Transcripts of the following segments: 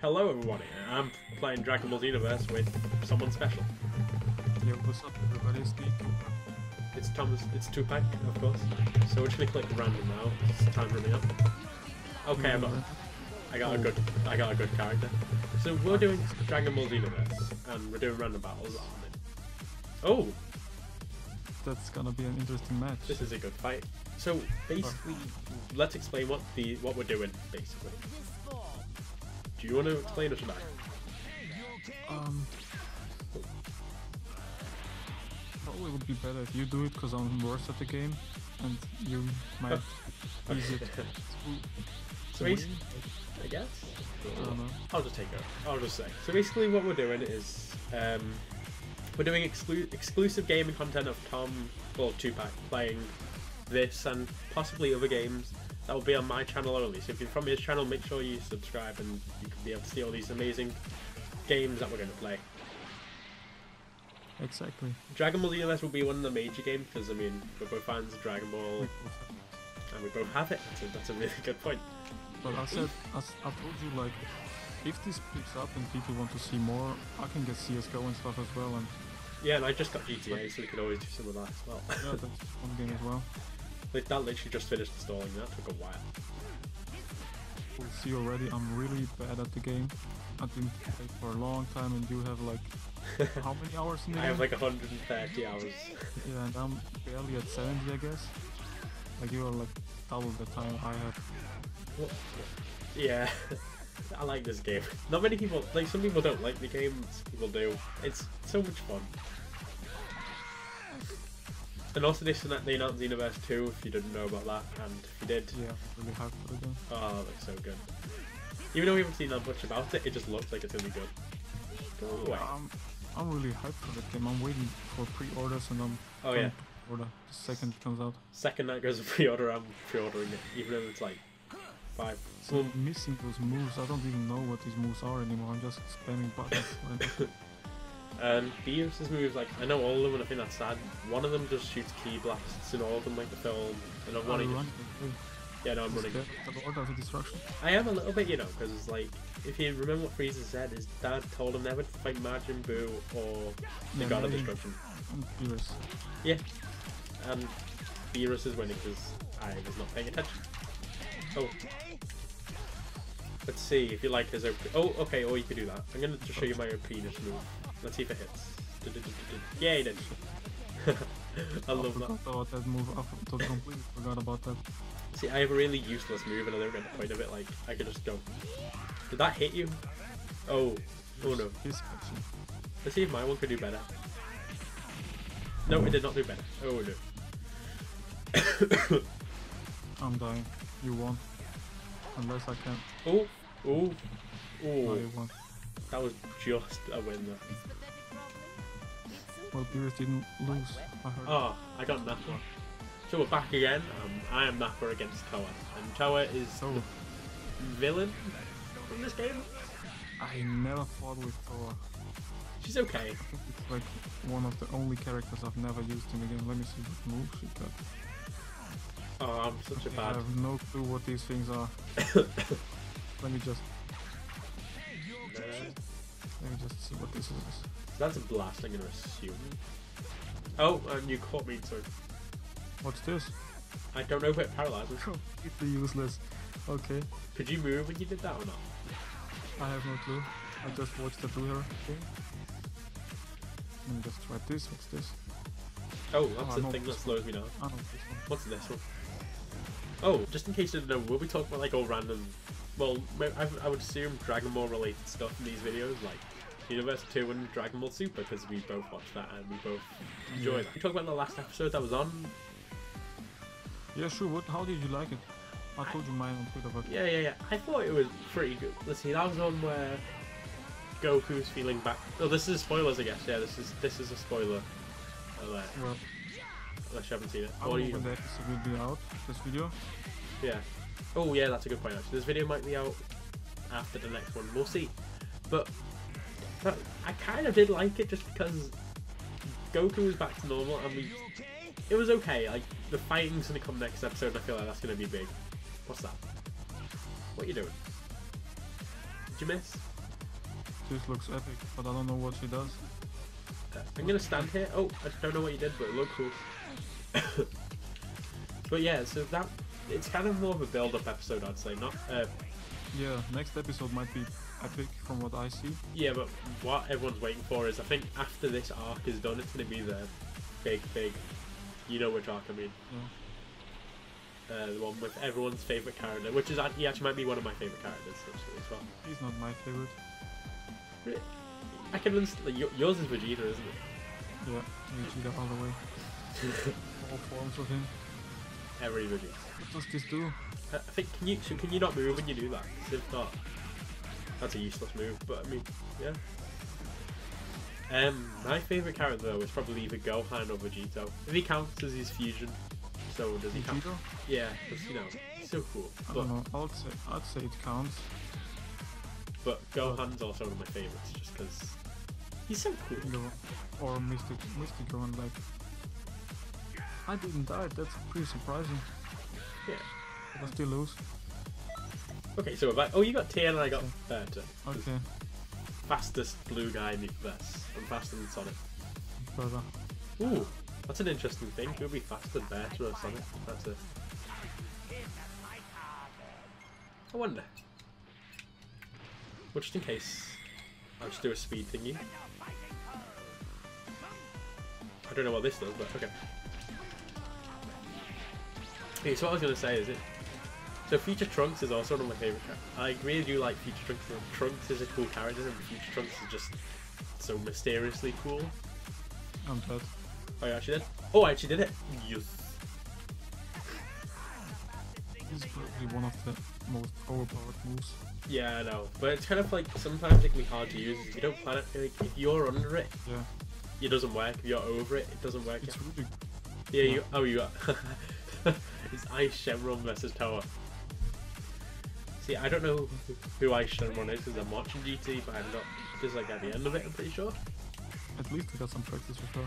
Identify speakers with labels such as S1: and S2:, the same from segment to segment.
S1: Hello everybody, I'm playing Dragon Ball Xenoverse with someone special.
S2: Yeah, what's up everybody? It's.
S1: It's Thomas, it's Tupac, of course. So we're just gonna click random now, it's time running up. Okay, I got, I got a good, I got a good character. So we're doing Dragon Ball Xenoverse, and we're doing random battles on it. Oh,
S2: That's gonna be an interesting match.
S1: this is a good fight. So basically, let's explain what the what we're doing basically. Do you want to explain it to that?
S2: Um, probably would be better if you do it because I'm worse at the game, and you might ease it. to-
S1: So
S2: to
S1: basi-
S2: win.
S1: I guess.
S2: I don't know.
S1: I'll just take it. I'll just say. So basically, what we're doing is um, we're doing exclu- exclusive gaming content of Tom or Tupac playing this and possibly other games. That will be on my channel only. So if you're from his channel, make sure you subscribe and you can be able to see all these amazing games that we're going to play.
S2: Exactly.
S1: Dragon Ball Xenoverse will be one of the major games because I mean we're both fans of Dragon Ball and we both have it. So that's a really good point.
S2: But I said, as I told you, like, if this picks up and people want to see more, I can get CS:GO and stuff as well, and
S1: Yeah, and I just got GTA, so we could always do some of that as well.
S2: yeah, that's one game as well.
S1: that literally just finished installing. That took a while.
S2: We'll see already. I'm really bad at the game. I've been playing for a long time, and you have like how many hours in the
S1: I
S2: game?
S1: have like 130 hours.
S2: Yeah, and I'm barely at 70, I guess. Like you are like double the time I have.
S1: yeah, I like this game. Not many people, like some people don't like the game, some people do. It's so much fun. And also this and that they announced Xenoverse 2 if you didn't know about that, and if you did,
S2: Yeah, really hyped for the game.
S1: oh, that looks so good. Even though we haven't seen that much about it, it just looks like it's gonna be good. Go away.
S2: I'm, I'm really hyped for the game. I'm waiting for pre-orders, and I'm
S1: Oh yeah,
S2: to order the second it comes out.
S1: second night goes to pre-order, I'm pre-ordering it, even though it's like five.
S2: So missing those moves. I don't even know what these moves are anymore. I'm just spamming buttons. Um,
S1: and Beerus's moves, like I know all of them, and I think that's sad. One of them just shoots ki blasts in all of them, like the film. And I'm running. Yeah, no, I'm running.
S2: that the Lord Destruction?
S1: I am a little bit, you know, because it's like if you remember what Frieza said, his dad told him never to fight Majin Buu or the
S2: Yeah,
S1: God of. Destruction.
S2: I'm.
S1: Yeah, and Beerus is winning because I was not paying attention. Oh. Let's see if you like his OP. Oh, okay, or you could do that. I'm gonna just show you my OP-ness move. Let's see if it hits. Du-du-du-du-du. Yeah, it did. I love that.
S2: forgot about that move. I completely forgot about that.
S1: See, I have a really useless move and I don't get the point of it. Like, I could just go. Did that hit you? Oh. Oh no. Let's see if my one could do better. No, it did not do better. Oh no.
S2: I'm dying. You won. Unless I can.
S1: oh. Oh.
S2: No,
S1: Oh.
S2: you won.
S1: That was just a win though.
S2: Well, Beerus didn't lose. I.
S1: Oh, I got Nappa. So we're back again. Um, I am Nappa against Towa. And Towa is
S2: So,
S1: the villain from this game.
S2: I never fought with Towa.
S1: She's okay.
S2: It's like one of the only characters I've never used in the game. Let me see what move she got.
S1: Oh, I'm such a
S2: I
S1: bad.
S2: I have no clue what these things are. Let me just let me just see what this is.
S1: that's a blast, I'm gonna assume. Oh, and you caught me, too.
S2: What's this?
S1: I don't know if it paralyzes.
S2: Completely useless. Okay,
S1: Could you move when you did that or not?
S2: I have no clue. I just watched her do her thing. Let me just try this. What's this?
S1: Oh, that's
S2: Oh,
S1: the thing that slows me down.
S2: I know this one.
S1: What's this one? Oh, just in case you didn't know, we'll be talking about like all random. Well, I, I would assume Dragon Ball related stuff in these videos, like Xenoverse 2 and Dragon Ball Super, because we both watched that and we both enjoy
S2: Yeah.
S1: that. We talked about the last episode that was on.
S2: Yeah, sure. What? How did you like it? I told you mine on Twitter, but
S1: Yeah, yeah, yeah. I thought it was pretty good. Let's see, that was on where Goku's feeling back. Oh, this is spoilers, I guess. Yeah, this is this is a spoiler alert,
S2: well,
S1: unless you haven't seen it.
S2: I
S1: Or
S2: don't know
S1: you-
S2: when the episode will be out. This video.
S1: Yeah. Oh yeah, that's a good point actually. This video might be out after the next one. We'll see. But, but I kind of did like it just because Goku was back to normal and we. It was okay. Like the fighting's gonna come next episode. and I feel like that's gonna be big. What's that? What are you doing? Did you miss?
S2: This looks epic, but I don't know what she does.
S1: Uh, I'm gonna stand here. Oh, I don't know what you did, but it looked cool. but yeah, so that it's kind of more of a build-up episode, I'd say. Not uh,
S2: Yeah, next episode might be epic from what I see.
S1: yeah, but what everyone's waiting for is I think after this arc is done, it's gonna be the big, big. You know which arc I mean.
S2: Yeah.
S1: Uh, the one with everyone's favorite character, which is he actually might be one of my favorite characters actually as well.
S2: He's not my favorite.
S1: I can understand. Like, y- yours is Vegeta, isn't it?
S2: Yeah, Vegeta all the way. All forms of him.
S1: Every Vegeta.
S2: What does this do?
S1: I think can you can you not move when you do that? if not, that's a useless move. But I mean, yeah. Um, my favorite character though is probably either Gohan or Vegito. If he counts as his fusion, so does he count?
S2: Yeah,
S1: Yeah, 'cause, you know, so cool.
S2: I
S1: But
S2: don't know. I'd say I'd say it counts.
S1: but Gohan's also one of my favorites just because he's so cool.
S2: Or Mystic Mystic going like I didn't die, that's pretty surprising.
S1: Yeah.
S2: I still lose.
S1: Okay, so I oh you got ten and I got thirty.
S2: Okay,
S1: Fastest blue guy in the universe. I'm faster than Sonic.
S2: brother.
S1: Ooh, that's an interesting thing. Who'll be faster, better, or Sonic? That's I wonder. Well, just in case, I'll just do a speed thingy. I don't know what this does, but okay. Okay, so what I was gonna say is it. So Future Trunks is also one of my favorite characters. I really do like Future Trunks. and Trunks is a cool character, and Future Trunks is just so mysteriously cool.
S2: I'm dead.
S1: Oh, you actually did? Oh, I actually did it! Yes.
S2: This is probably one of the most overpowered moves.
S1: Yeah, I know. But it's kind of like sometimes it can be hard to use if you don't plan it. Like, if you're under it,
S2: Yeah,
S1: it doesn't work. If you're over it, it doesn't work.
S2: it's really
S1: Yeah, you. Oh, you got. it's Eis Shenron versus Towa. See, I don't know who Eis Shenron is because I'm watching GT, but I'm not. Just like at the end of it, I'm pretty sure.
S2: at least I got some practice with her.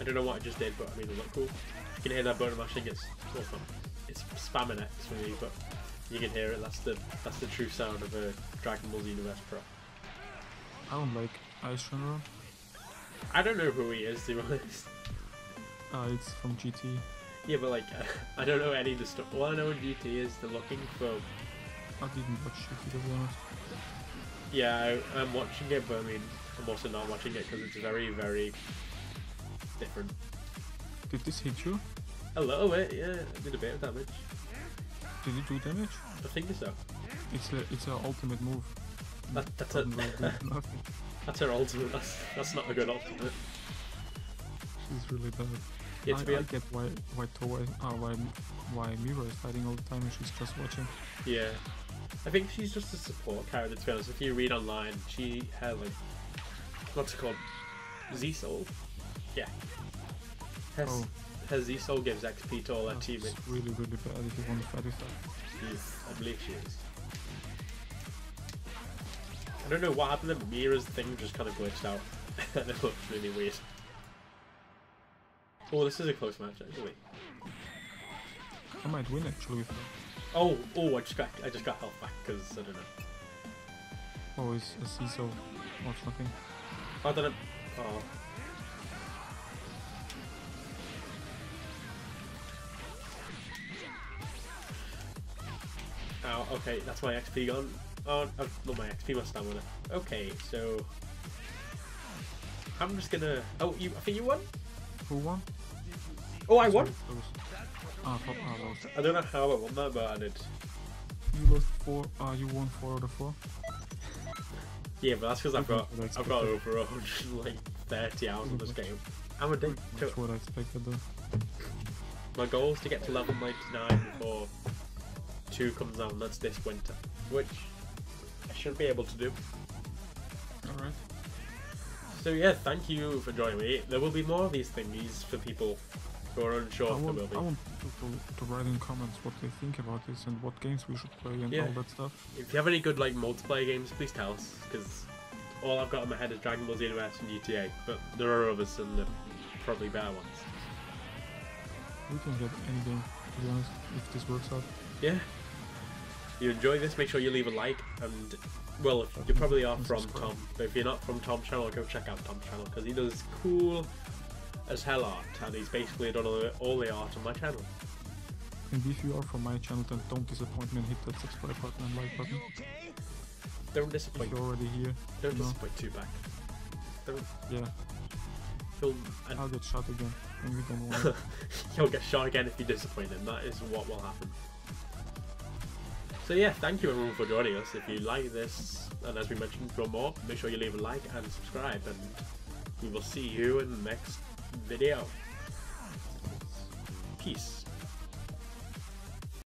S1: I don't know what I just did, but I mean, it looked cool. You can hear that button mashing. It's well, it's, not, it's spamming X for me, but you can hear it. That's the that's the true sound of a Dragon Ball Z Xenoverse Pro.
S2: I don't like Eis Shenron.
S1: I don't know who he is, to be honest.
S2: Uh, it's from GT.
S1: Yeah, but like, I don't know any of the stuff. All I know in GT is they're looking for.
S2: I didn't watch GT to be honest.
S1: Yeah, I, I'm watching it, but I mean, I'm also not watching it because it's very, very different.
S2: Did this hit you?
S1: A little bit, yeah. I did a bit of damage.
S2: Did it do damage?
S1: I think so.
S2: It's a it's a ultimate move.
S1: That, that's a,
S2: Doesn't really do nothing.
S1: that's her ultimate. That's that's not a good ultimate.
S2: She's really bad. I, I get why why uh, why why Mira is fighting all the time and she's just watching.
S1: Yeah. I think she's just a support character, to be honest. If you read online, she had, like, what's it called? Z Soul? Yeah. has
S2: Oh.
S1: her Z Soul gives XP to all her
S2: That's
S1: teammates.
S2: really really bad if you want to fight with her.
S1: She's, I believe she is. I don't know what happened, but Mira's thing just kind of glitched out. and it looks really weird. Oh, this is a close match, actually.
S2: I might win actually with.
S1: Oh, oh, I just got, I just got health back because I don't know.
S2: Oh, it's a Cecil or something.
S1: Oh, I don't know. Oh. Ow, okay, that's my XP gone. Oh, oh not my XP, my stamina. Okay, so... I'm just gonna... Oh, you, I think you won?
S2: Who won?
S1: Oh, I won?
S2: Sorry, those- Ah, ah, lost.
S1: I don't know how I won that, but I did.
S2: You lost four. Ah, you won four out of four.
S1: Yeah, but that's because I've got, I've got over 100, like, 30 hours in this game. I'm a dick.
S2: That's what I expected though.
S1: My goal is to get to level 99 before 2 comes out, and that's this winter. Which I should be able to do. So yeah, thank you for joining me. There will be more of these thingies for people who are unsure
S2: I
S1: if there will be.
S2: I want people to, write in comments what they think about this and what games we should play and
S1: Yeah.
S2: all that stuff.
S1: If you have any good like multiplayer games, please tell us, because all I've got in my head is Dragon Ball Z Xenoverse and GTA, but there are others and they're probably better ones.
S2: We can get any game, to be honest, if this works out.
S1: Yeah. If you enjoy this, make sure you leave a like and. Well, if you probably are from
S2: subscribe.
S1: Tom, but if you're not from Tom's channel, go check out Tom's channel because he does cool as hell art, and he's basically done all the, all the art on my channel.
S2: And if you are from my channel, then don't disappoint me and hit that subscribe button and like button.
S1: Don't
S2: If
S1: disappoint.
S2: you're already here,
S1: Don't
S2: no.
S1: disappoint Tupac. Don't.
S2: yeah,
S1: He'll, and
S2: I'll get shot again, and we don't want.
S1: He'll get shot again if you disappoint him. That is what will happen. So yeah, thank you everyone for joining us. If you like this, and as we mentioned, for more, make sure you leave a like and subscribe, and we will see you in the next video. Peace.